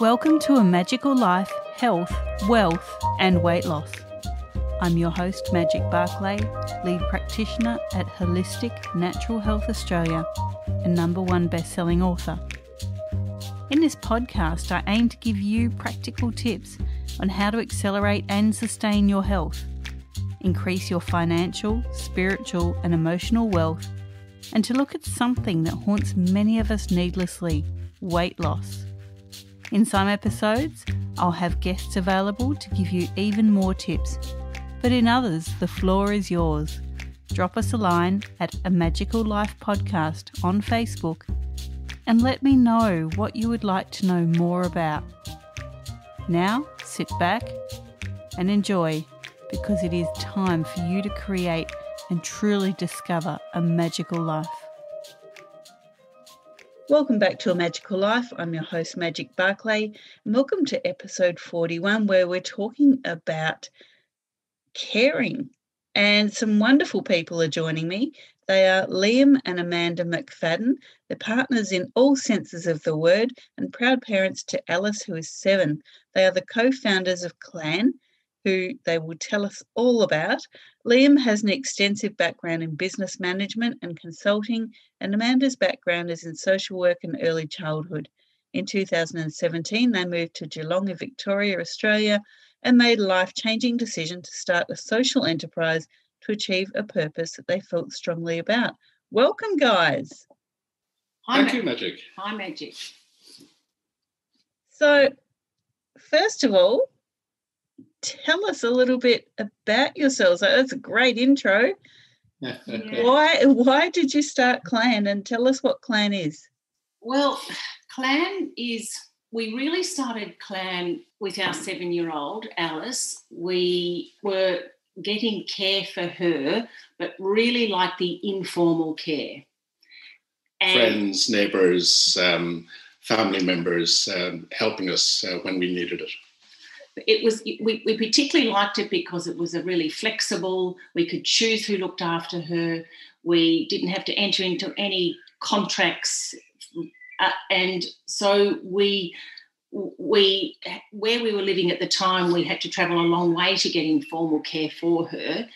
Welcome to a magical life, health, wealth, and weight loss. I'm your host, Magic Barclay, lead practitioner at Wholistic Natural Health Australia and number one best-selling author. In this podcast, I aim to give you practical tips on how to accelerate and sustain your health, increase your financial, spiritual, and emotional wealth, and to look at something that haunts many of us needlessly weight loss. In some episodes, I'll have guests available to give you even more tips, but in others, the floor is yours. Drop us a line at a Magical Life podcast on Facebook and let me know what you would like to know more about. Now, sit back and enjoy because it is time for you to create and truly discover a magical life. Welcome back to A Magical Life. I'm your host, Magic Barclay, and welcome to episode 41, where we're talking about caring. And some wonderful people are joining me. They are Liam and Amanda McFadden. They're partners in all senses of the word and proud parents to Alice, who is seven. They are the co founders of Clann, who they will tell us all about. Liam has an extensive background in business management and consulting, and Amanda's background is in social work and early childhood. In 2017, they moved to Geelong in Victoria, Australia, and made a life changing decision to start a social enterprise to achieve a purpose that they felt strongly about. Welcome, guys. Hi, Thank Ma- you, Magic. Hi, Magic. So, first of all, tell us a little bit about yourselves. That's a great intro. Why why did you start Clann and tell us what Clann is? Well, Clann is we really started Clann with our seven year old Alice. We were getting care for her, but really like the informal care. And Friends, neighbours, um, family members um, helping us uh, when we needed it it was we, we particularly liked it because it was a really flexible we could choose who looked after her. We didn't have to enter into any contracts uh, and so we we where we were living at the time we had to travel a long way to get informal care for her.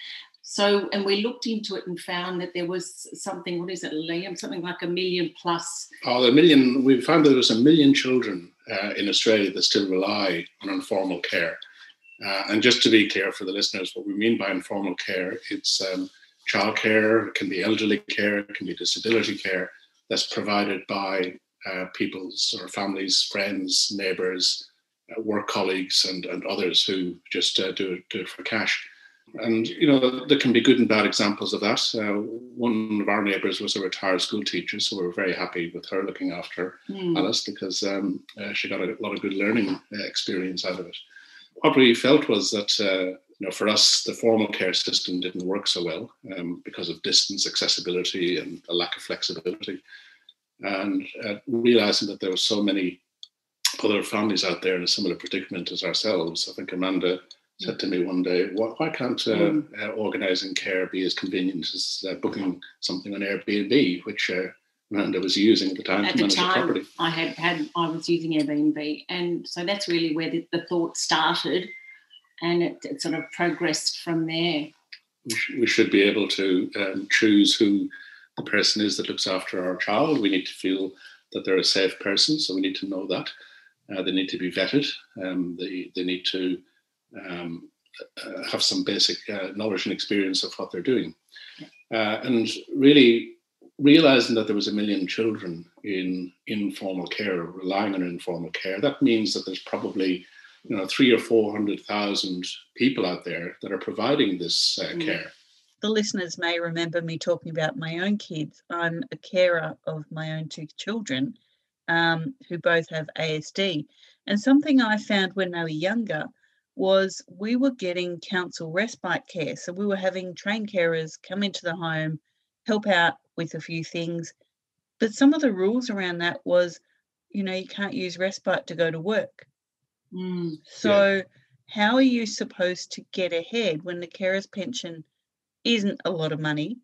So and we looked into it and found that there was something what is it liam? Something like a million plus oh a million we found there was a million children uh, in Australia that still rely on informal care. Uh, and just to be clear for the listeners, what we mean by informal care, it's um, childcare, it can be elderly care, it can be disability care that's provided by uh, people's or families, friends, neighbours, uh, work colleagues, and, and others who just uh, do, it, do it for cash. And you know there can be good and bad examples of that. Uh, one of our neighbours was a retired school teacher, so we are very happy with her looking after mm. Alice because um, uh, she got a lot of good learning uh, experience out of it. What we felt was that uh, you know for us the formal care system didn't work so well um, because of distance, accessibility, and a lack of flexibility. And uh, realizing that there were so many other families out there in a similar predicament as ourselves, I think Amanda said to me one day, why, why can't uh, mm. uh, organising care be as convenient as uh, booking something on Airbnb, which uh, Amanda was using at the time at to manage the time, property? I had, had I was using Airbnb, and so that's really where the, the thought started, and it, it, sort of progressed from there. We, sh- we should be able to um, choose who the person is that looks after our child. We need to feel that they're a safe person, so we need to know that. Uh, they need to be vetted. Um, they, they need to um, uh, have some basic uh, knowledge and experience of what they're doing. Uh, and really realizing that there was a million children in informal care, relying on informal care, that means that there's probably you know three or four hundred thousand people out there that are providing this uh, mm. care. The listeners may remember me talking about my own kids. I'm a carer of my own two children um, who both have ASD. And something I found when they were younger was we were getting council respite care. So we were having trained carers come into the home, help out with a few things. But some of the rules around that was, you know, you can't use respite to go to work. Mm, so, yeah. how are you supposed to get ahead when the carer's pension isn't a lot of money?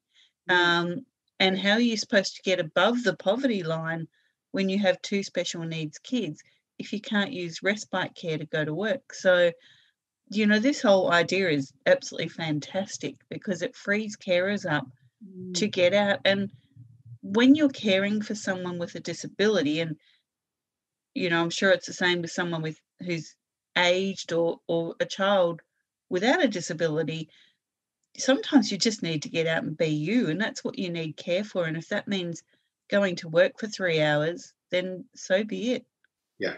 Mm. Um, and how are you supposed to get above the poverty line when you have two special needs kids? if you can't use respite care to go to work. So, you know, this whole idea is absolutely fantastic because it frees carers up mm. to get out. And when you're caring for someone with a disability, and you know, I'm sure it's the same with someone with who's aged or or a child without a disability, sometimes you just need to get out and be you, and that's what you need care for. And if that means going to work for three hours, then so be it. Yeah.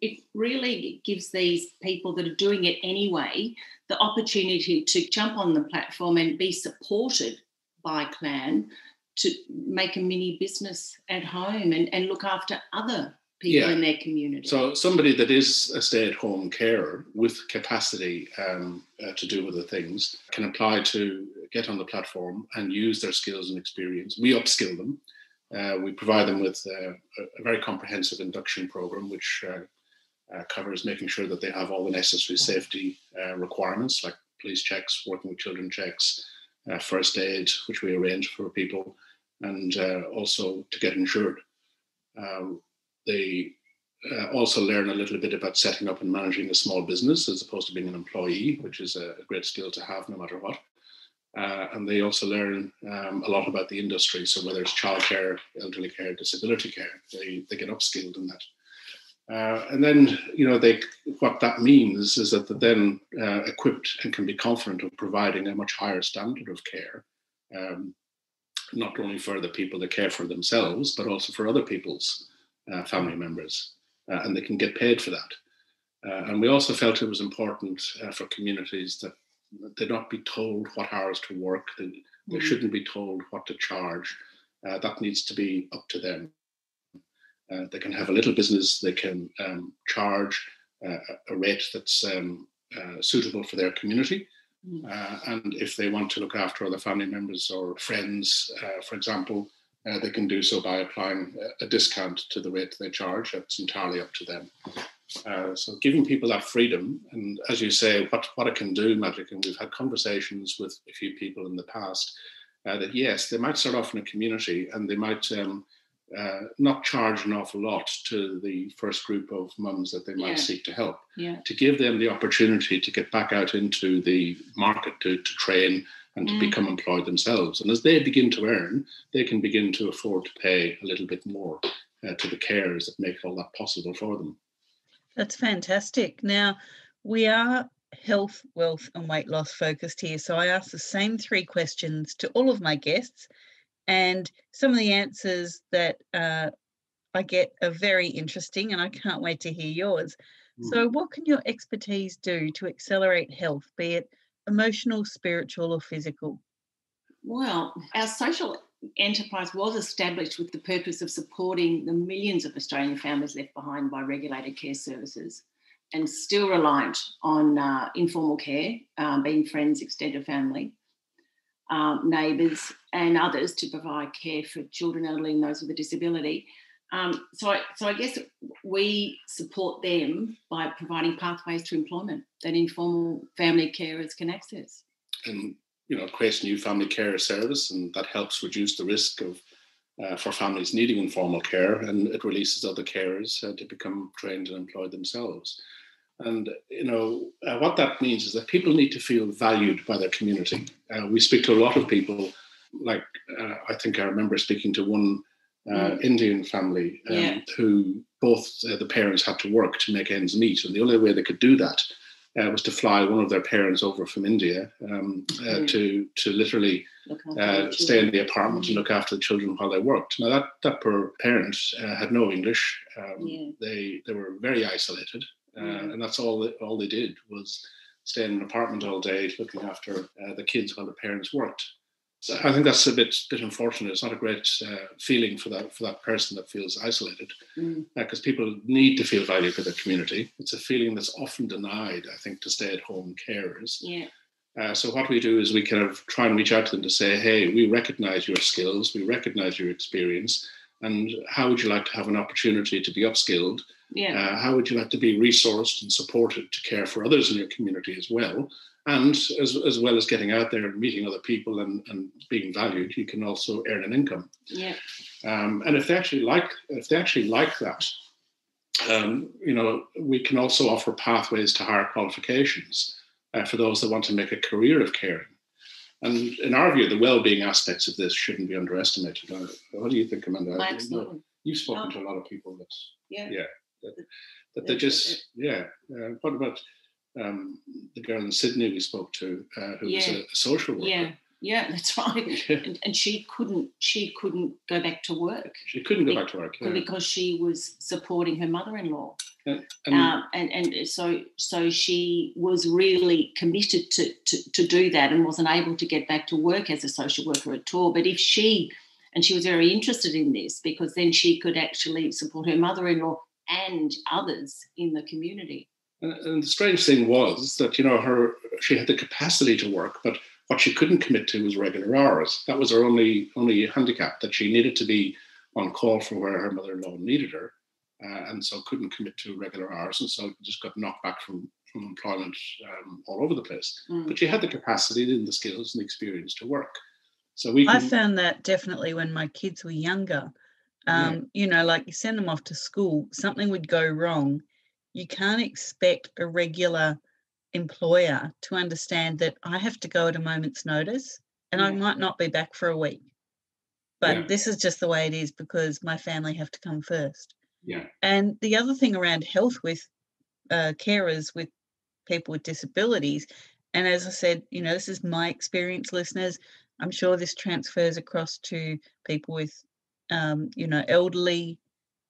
It really gives these people that are doing it anyway the opportunity to jump on the platform and be supported by Clann to make a mini business at home and, and look after other people yeah. in their community. So somebody that is a stay-at-home carer with capacity um, uh, to do other things can apply to get on the platform and use their skills and experience. We upskill them. Uh, we provide them with uh, a very comprehensive induction program, which uh, uh, covers making sure that they have all the necessary safety uh, requirements, like police checks, working with children checks, first aid, which we arrange for people, and also to get insured. Um, they uh, also learn a little bit about setting up and managing a small business as opposed to being an employee, which is a great skill to have no matter what. Uh, and they also learn um, a lot about the industry. So whether it's childcare, elderly care, disability care, they, they get upskilled in that. Uh, and then, you know, they what that means is that they're then uh, equipped and can be confident of providing a much higher standard of care, um, not only for the people that care for themselves, but also for other people's uh, family members, uh, and they can get paid for that. Uh, and we also felt it was important for communities that they not be told what hours to work. They, mm they shouldn't be told what to charge. Uh, that needs to be up to them. Uh, they can have a little business. They can um, charge a rate that's um, suitable for their community. Mm. and if they want to look after other family members or friends, for example, uh, they can do so by applying a discount to the rate they charge. It's entirely up to them. Uh, so giving people that freedom, and as you say, what, what it can do, Magic, and we've had conversations with a few people in the past, uh, that yes, they might start off in a community and they might um, uh, not charge an awful lot to the first group of mums that they might yeah. seek to help. Yeah. To give them the opportunity to get back out into the market to, to train and to mm. become employed themselves. And as they begin to earn, they can begin to afford to pay a little bit more uh, to the carers that make all that possible for them. That's fantastic. Now, we are health, wealth, and weight loss focused here. So I ask the same three questions to all of my guests, and some of the answers that uh, I get are very interesting, and I can't wait to hear yours. Mm. So, what can your expertise do to accelerate health, be it emotional, spiritual, or physical? Well, our social enterprise was established with the purpose of supporting the millions of Australian families left behind by regulated care services and still reliant on uh, informal care, um, being friends, extended family, um, neighbours, and others to provide care for children, elderly, and those with a disability. Um, so, I, so I guess we support them by providing pathways to employment that informal family carers can access. And you know, create a new family care service, and that helps reduce the risk of uh, for families needing informal care, and it releases other carers uh, to become trained and employed themselves. And you know uh, what that means is that people need to feel valued by their community. Uh, we speak to a lot of people. Like uh, I think I remember speaking to one uh, mm. Indian family um, yeah. who both uh, the parents had to work to make ends meet, and the only way they could do that uh, was to fly one of their parents over from India um, mm. to to literally uh, stay in the apartment and look after the children while they worked. Now that that poor parent uh, had no English. Um, yeah. They they were very isolated, and that's all they, all they did was stay in an apartment all day looking after the kids while the parents worked. So I think that's a bit bit unfortunate. It's not a great uh, feeling for that for that person that feels isolated, because mm. uh, people need to feel valued by their community. It's a feeling that's often denied, I think, to stay-at-home carers. Yeah. Uh, so what we do is we kind of try and reach out to them to say, "Hey, we recognise your skills, we recognise your experience, and how would you like to have an opportunity to be upskilled? Yeah. Uh, how would you like to be resourced and supported to care for others in your community as well?" and as, as well as getting out there and meeting other people and, and being valued you can also earn an income yeah um, and if they actually like if they actually like that um, you know, we can also offer pathways to higher qualifications uh, for those that want to make a career of caring. And in our view, the well-being aspects of this shouldn't be underestimated. What do you think, Amanda? Absolutely. You've spoken oh. to a lot of people that, yeah, yeah, that, that they just, yeah. Uh, what about um, the girl in Sydney we spoke to, uh, who yeah. was a, a, social worker? Yeah, yeah, that's right. Yeah. And, and, she couldn't, she couldn't go back to work. She couldn't go back to work yeah. because she was supporting her mother-in-law. And, and, um, and, and so so she was really committed to, to to do that and wasn't able to get back to work as a social worker at all. But if she and she was very interested in this because then she could actually support her mother-in-law and others in the community. And the strange thing was that you know her she had the capacity to work, but what she couldn't commit to was regular hours. That was her only only handicap that she needed to be on call for where her mother-in-law needed her, uh, and so couldn't commit to regular hours, and so just got knocked back from from employment um, all over the place. Mm. But she had the capacity and the skills and the experience to work. So we. Can, I found that definitely when my kids were younger. Um, yeah. You know, like you send them off to school, something would go wrong. You can't expect a regular employer to understand that I have to go at a moment's notice and yeah. I might not be back for a week. But yeah. this is just the way it is because my family have to come first. Yeah. And the other thing around health with uh, carers with people with disabilities, and as I said, you know, this is my experience, listeners. I'm sure this transfers across to people with, um, you know, elderly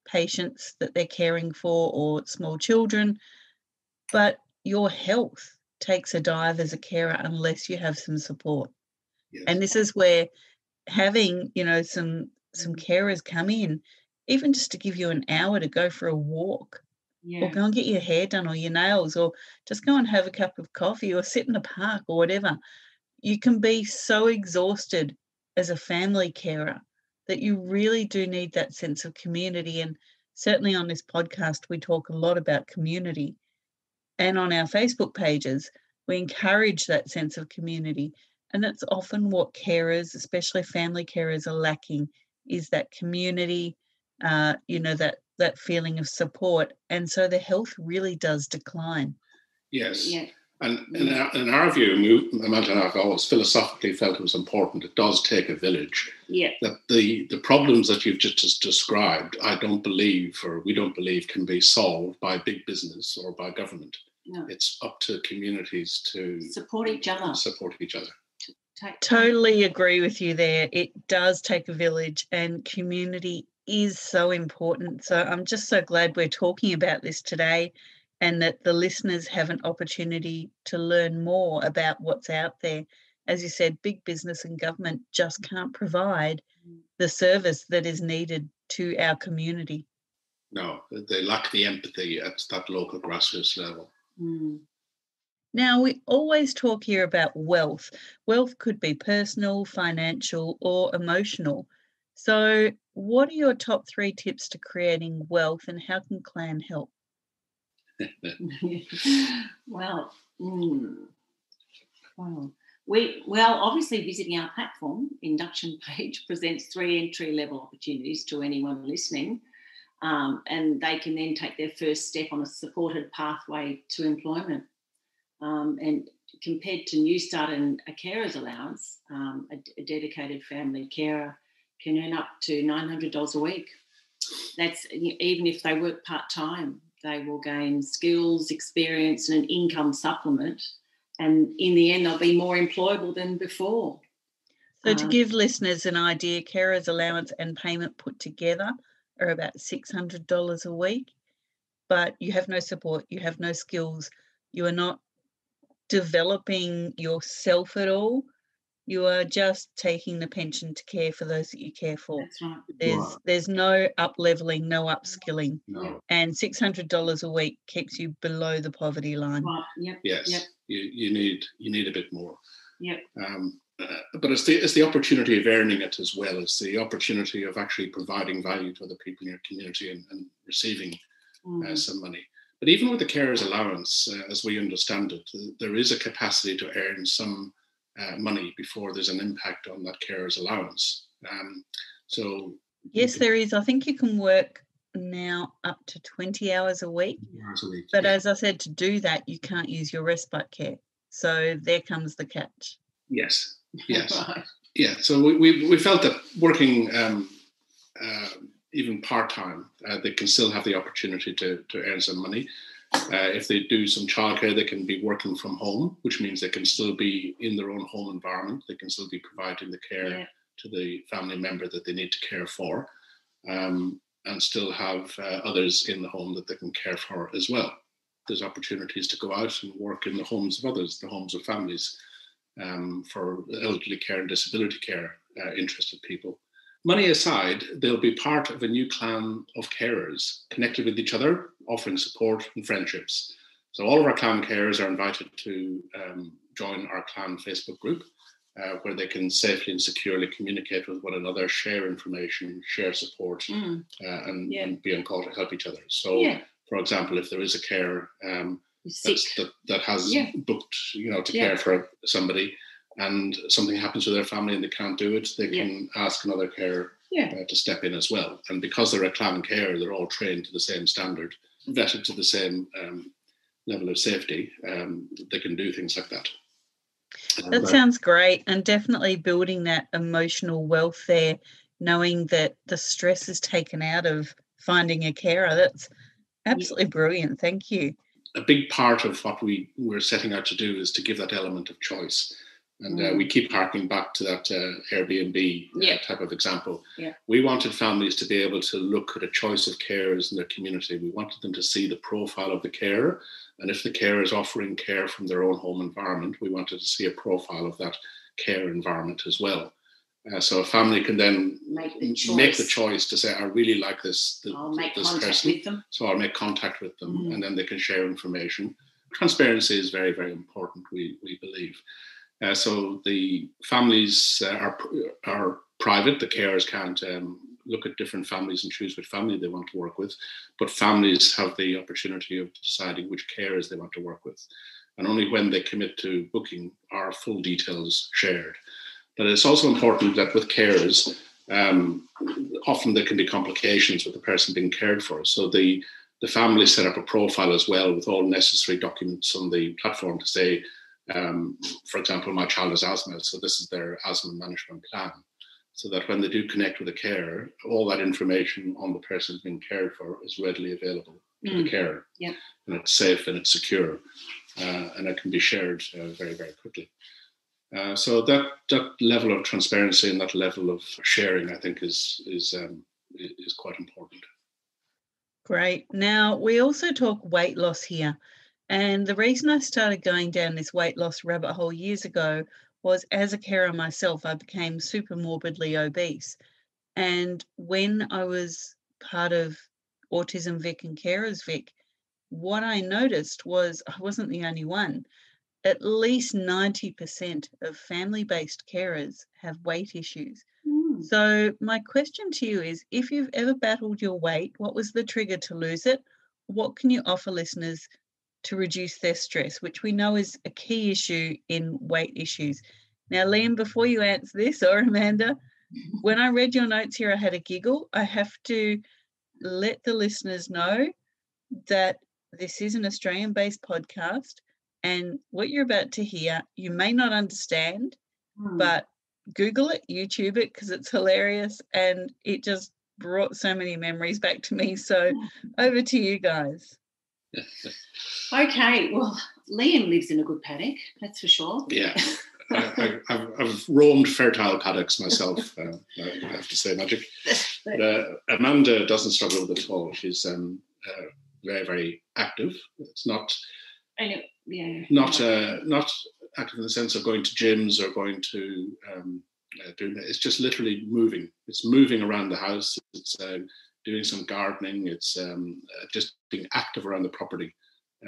patients that they're caring for or small children. But your health takes a dive as a carer unless you have some support. Yes. And this is where having, you know, some some mm. carers come in, even just to give you an hour to go for a walk. Yeah. Or go and get your hair done or your nails, or just go and have a cup of coffee or sit in the park or whatever you can be so exhausted as a family carer that you really do need that sense of community. And certainly on this podcast, we talk a lot about community. And on our Facebook pages, we encourage that sense of community. And that's often what carers, especially family carers, are lacking is that community, uh, you know, that that feeling of support. And so the health really does decline. Yes. Yeah. And in mm. our, in our view, Amanda and I always philosophically felt it was important. It does take a village. Yeah. That the the problems that you've just described, I don't believe, or we don't believe, can be solved by big business or by government. No. It's up to communities to support each other. Support each other. Totally agree with you there. It does take a village, and community is so important. So I'm just so glad we're talking about this today and that the listeners have an opportunity to learn more about what's out there. As you said, big business and government just can't provide the service that is needed to our community. No, they lack the empathy at that local grassroots level. Mm. Now, we always talk here about wealth. Wealth could be personal, financial, or emotional. So, what are your top three tips to creating wealth and how can Clann help? well, mm, well, we well obviously visiting our platform induction page presents three entry level opportunities to anyone listening, um, and they can then take their first step on a supported pathway to employment. Um, and compared to Newstart and a carer's allowance, um, a, a dedicated family carer can earn up to $900 a week. That's even if they work part time they will gain skills, experience, and an income supplement. And in the end, they'll be more employable than before. So, to uh, give listeners an idea, carer's allowance and payment put together are about $600 a week, but you have no support, you have no skills, you are not developing yourself at all you are just taking the pension to care for those that you care for. That's right. There's right. there's no up leveling, no upskilling. No. And six hundred dollars a week keeps you below the poverty line. Right. Yep. Yes. Yep. You you need you need a bit more. Yep. Um, uh, but it's the it's the opportunity of earning it as well as the opportunity of actually providing value to other people in your community and, and receiving mm. uh, some money. But even with the carer's allowance, uh, as we understand it, there is a capacity to earn some uh, money before there's an impact on that carer's allowance. Um, so yes, there is. I think you can work now up to 20 hours a week. Hours a week. But yeah. as I said, to do that, you can't use your respite care. So there comes the catch. yes, yes. Right. Yeah, so we, we, we felt that working um, uh, even part time, uh, they can still have the opportunity to, to earn some money. Uh, if they do some childcare, they can be working from home, which means they can still be in their own home environment. They can still be providing the care Yeah. to the family member that they need to care for, um, and still have uh, others in the home that they can care for as well. There's opportunities to go out and work in the homes of others, the homes of families um, for elderly care and disability care uh, interested people. Money aside, they'll be part of a new clan of carers connected with each other, offering support and friendships. So, all of our clan carers are invited to um, join our clan Facebook group uh, where they can safely and securely communicate with one another, share information, share support, Mm. uh, and, Yeah. and be on call to help each other. So, Yeah. for example, if there is a carer um, You're sick. that's, that, that has Yeah. booked, you know, to care for somebody, and something happens to their family and they can't do it, they Yeah. can ask another carer Yeah. uh, to step in as well. And because they're a clan care, they're all trained to the same standard, vetted to the same um, level of safety. Um, they can do things like that. That sounds great. And definitely building that emotional welfare, knowing that the stress is taken out of finding a carer. That's absolutely brilliant. Thank you. a big part of what we we're setting out to do is to give that element of choice. And uh, Mm. we keep harking back to that uh, Airbnb uh, Yeah. type of example. Yeah. We wanted families to be able to look at a choice of carers in their community. We wanted them to see the profile of the carer. And if the carer is offering care from their own home environment, we wanted to see a profile of that care environment as well. Uh, so a family can then Make the choice. make the choice to say, I really like this, th- I'll make this contact person. with them. So I'll make contact with them Mhm. and then they can share information. Transparency is very, very important, we, we believe. Uh, so the families uh, are, are private, the carers can't um, look at different families and choose which family they want to work with, but families have the opportunity of deciding which carers they want to work with. And only when they commit to booking are full details shared. But it's also important that with carers, um, often there can be complications with the person being cared for. So the the family set up a profile as well with all necessary documents on the platform to say, um, for example, my child has asthma, so this is their asthma management plan. So that when they do connect with a carer, all that information on the person being cared for is readily available to the Mm. carer. Yeah. And it's safe and it's secure. Uh, and it can be shared uh, very, very quickly. Uh, so that that level of transparency and that level of sharing, I think, is is um, is quite important. Great. Now, we also talk weight loss here. And the reason I started going down this weight loss rabbit hole years ago was as a carer myself, I became super morbidly obese. And when I was part of Autism Vic and Carers Vic, what I noticed was I wasn't the only one. At least 90% of family based carers have weight issues. Mm. So, my question to you is if you've ever battled your weight, what was the trigger to lose it? What can you offer listeners to reduce their stress, which we know is a key issue in weight issues? Now, Liam, before you answer this, or Amanda, when I read your notes here, I had a giggle. I have to let the listeners know that this is an Australian based podcast. And what you're about to hear, you may not understand, Mm. but Google it, YouTube it, because it's hilarious. And it just brought so many memories back to me. So over to you guys. Okay, well, Liam lives in a good paddock, that's for sure. Yeah. I, I, I've, I've roamed fertile paddocks myself, uh, I have to say, Magic. But, uh, Amanda doesn't struggle with it at all. She's um, uh, very, very active. It's not And it- yeah. not uh, not active in the sense of going to gyms or going to um, uh, doing that. It's just literally moving. It's moving around the house. It's uh, doing some gardening. It's um, uh, just being active around the property.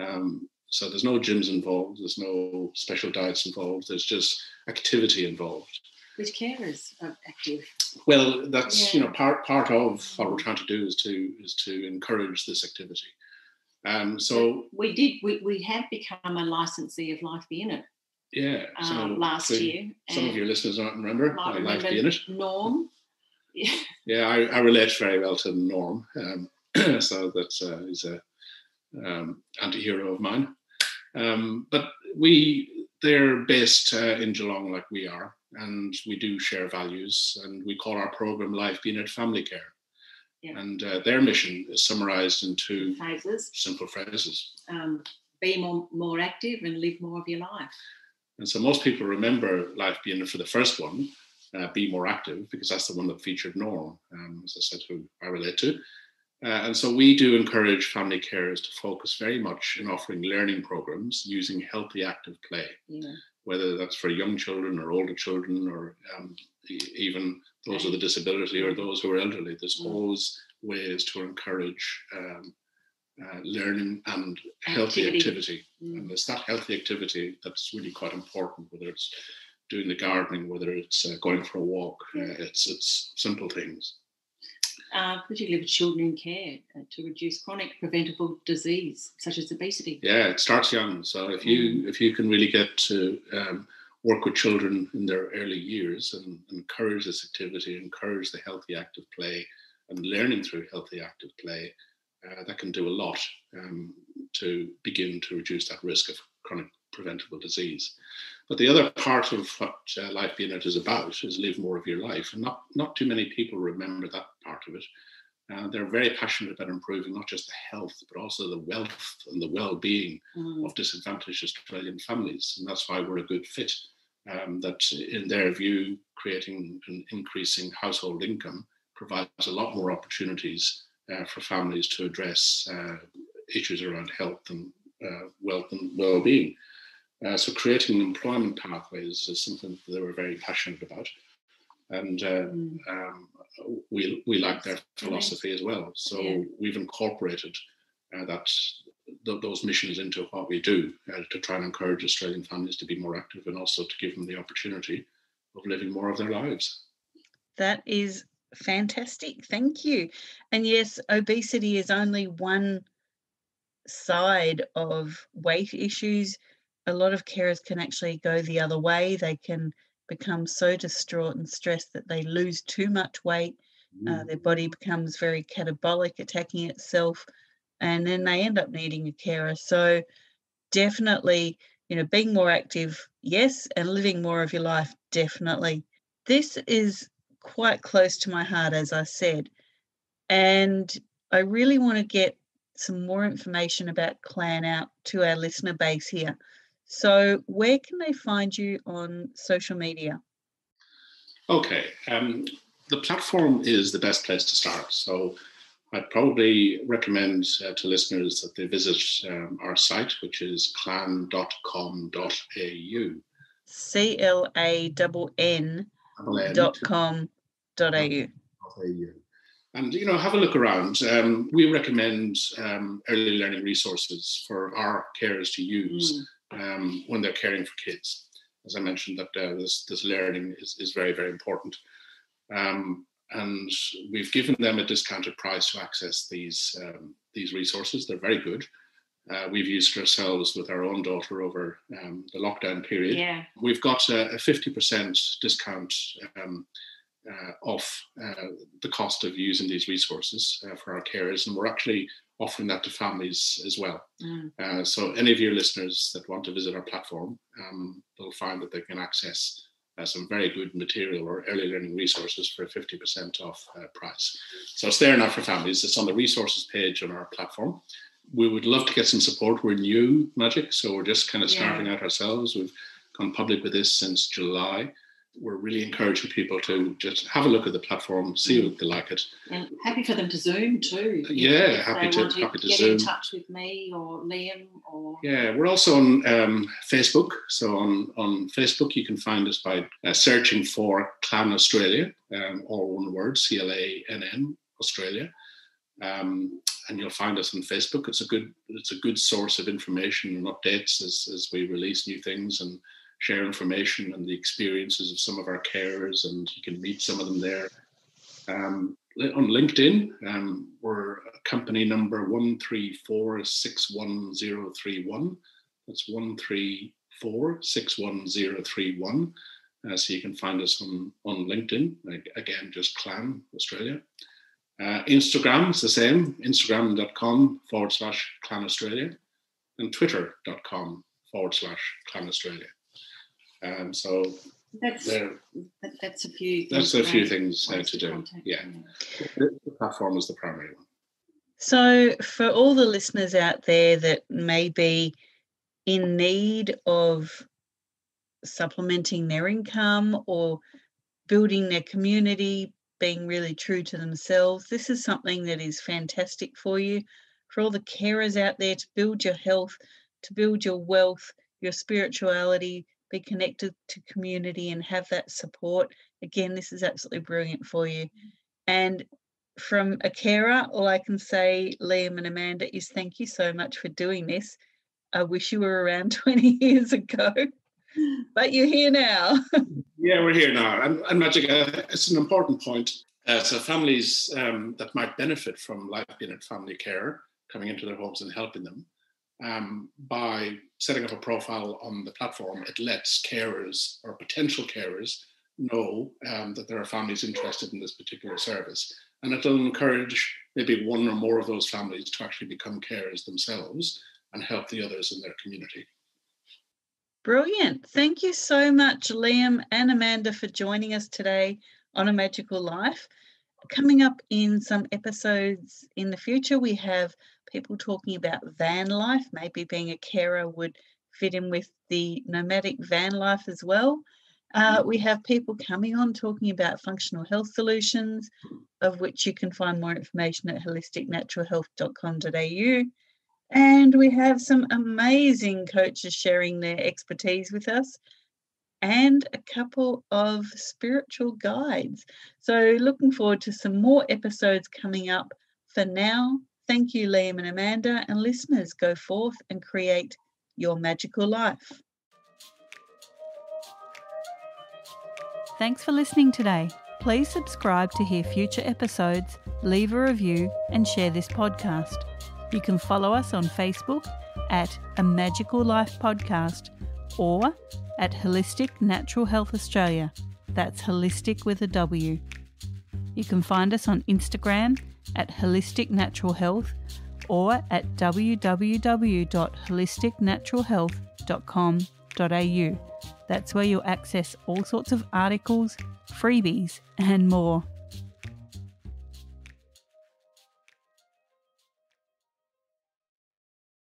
Um, so there's no gyms involved. There's no special diets involved. There's just activity involved. Which carers are active? Well, that's you know part part of what we're trying to do is to is to encourage this activity. Um, so We did, we, we have become a licensee of Life Be In It yeah, so um, last the- year. Some of your listeners don't remember. might remember being it. Norm. Yeah. Yeah, I, I relate very well to Norm. Um, so that's uh, he's a um, anti-hero of mine. Um, but we they're based uh, in Geelong like we are, and we do share values, and we call our program Life Be In It Family Care. Yeah. And uh, their mission is summarized in two Phases. simple phrases. Um, be more, more active and live more of your life. And so most people remember life being for the first one, uh, be more active, because that's the one that featured Norm, um, as I said, who I relate to. Uh, and so we do encourage family carers to focus very much in offering learning programs using healthy active play, Yeah. whether that's for young children or older children or um, even those with a disability or those who are elderly. There's Mm. always ways to encourage um, uh, learning and healthy Activity. activity. Mm. And it's that healthy activity that's really quite important, whether it's doing the gardening, whether it's uh, going for a walk, uh, it's, it's simple things. Uh, particularly with children in care uh, to reduce chronic preventable disease such as obesity. Yeah, it starts young. So if you if you can really get to um, work with children in their early years and encourage this activity, encourage the healthy active play, and learning through healthy active play, uh, that can do a lot um, to begin to reduce that risk of chronic preventable disease. But the other part of what uh, Life Be In It is about is live more of your life, and not not too many people remember that part of it. Uh, they're very passionate about improving not just the health, but also the wealth and the well-being Mm. of disadvantaged Australian families, and that's why we're a good fit. Um, that, in their view, creating an increasing household income provides a lot more opportunities uh, for families to address uh, issues around health and uh, wealth and well-being. Uh, so, creating employment pathways is something that they were very passionate about, and uh, Mm. um, we we like their philosophy as well. So Yeah. we've incorporated uh, that th- those missions into what we do uh, to try and encourage Australian families to be more active and also to give them the opportunity of living more of their lives. That is fantastic. Thank you. And yes, obesity is only one side of weight issues. A lot of carers can actually go the other way. They can become so distraught and stressed that they lose too much weight. Uh, their body becomes very catabolic, attacking itself, and then they end up needing a carer. So, definitely, you know, being more active, yes, and living more of your life, definitely. This is quite close to my heart, as I said, and I really want to get some more information about Clann out to our listener base here. So, where can they find you on social media? Okay, um, the platform is the best place to start. So I'd probably recommend uh, to listeners that they visit um, our site, which is clann.com.au. C L A N dot com dot au. And you know, have a look around. Um, we recommend um, early learning resources for our carers to use Mm. Um, when they're caring for kids. As I mentioned, that uh, this this learning is, is very very important. Um, and we've given them a discounted price to access these um, these resources. They're very good. Uh, we've used it ourselves with our own daughter over um, the lockdown period. Yeah. We've got a, a 50% discount um, uh, off uh, the cost of using these resources uh, for our carers, and we're actually offering that to families as well. Mm. Uh, so, any of your listeners that want to visit our platform, um, they'll find that they can access uh, some very good material or early learning resources for a 50% off uh, price. So, it's there now for families. It's on the resources page on our platform. We would love to get some support. We're new, Magic, so we're just kind of Yeah. starting out ourselves. We've gone public with this since July. We're really encouraging people to just have a look at the platform, see if they like it. And happy for them to Zoom too. Yeah, happy to- want happy to get Zoom. in touch with me or Liam or Yeah, we're also on um, Facebook. So on, on Facebook, you can find us by uh, searching for Clann Australia, um, all one word, C L A N N Australia, um, and you'll find us on Facebook. It's a good it's a good source of information and updates as, as we release new things and share information and the experiences of some of our carers, and you can meet some of them there. Um, on LinkedIn, um, we're company number one three four six one zero three one. That's one three four six one zero three one. Uh, so you can find us on on LinkedIn. Like, again, just Clann Australia. Uh, Instagram is the same, instagram.com forward slash Clann Australia, and twitter.com forward slash Clann Australia. Um, so that's that's a few. That's a few things how to do. Yeah, the, the platform is the primary one. So, for all the listeners out there that may be in need of supplementing their income or building their community, being really true to themselves, this is something that is fantastic for you. For all the carers out there to build your health, to build your wealth, your spirituality, be connected to community and have that support. Again, this is absolutely brilliant for you. And from a carer, all I can say, Liam and Amanda, is thank you so much for doing this. I wish you were around 20 years ago, but you're here now. yeah, we're here now. And, Magic, it's an important point. Uh, so, families um, that might benefit from Life Unit Family Care coming into their homes and helping them um, by setting up a profile on the platform, it lets carers or potential carers know um, that there are families interested in this particular service. And it'll encourage maybe one or more of those families to actually become carers themselves and help the others in their community. Brilliant. Thank you so much, Liam and Amanda, for joining us today on A Magical Life. Coming up in some episodes in the future, we have people talking about van life. Maybe being a carer would fit in with the nomadic van life as well. Uh, we have people coming on talking about functional health solutions, of which you can find more information at wholisticnaturalhealth.com.au. And we have some amazing coaches sharing their expertise with us and a couple of spiritual guides. So, looking forward to some more episodes coming up. For now, Thank you, Liam and Amanda, and listeners, go forth and create your magical life. Thanks for listening today. Please subscribe to hear future episodes, leave a review, and share this podcast. You can follow us on Facebook at A Magical Life Podcast or at Wholistic Natural Health Australia. That's holistic with a W. You can find us on Instagram at Wholistic Natural Health or at www.wholisticnaturalhealth.com.au. That's where you'll access all sorts of articles, freebies, and more.